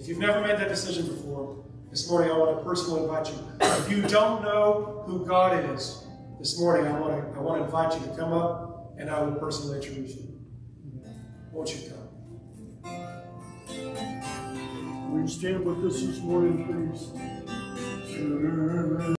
If you've never made that decision before, this morning I want to personally invite you. If you don't know who God is, this morning I want to I want to invite you to come up and I will personally introduce you. Won't you come? Will you stand with us this morning, please?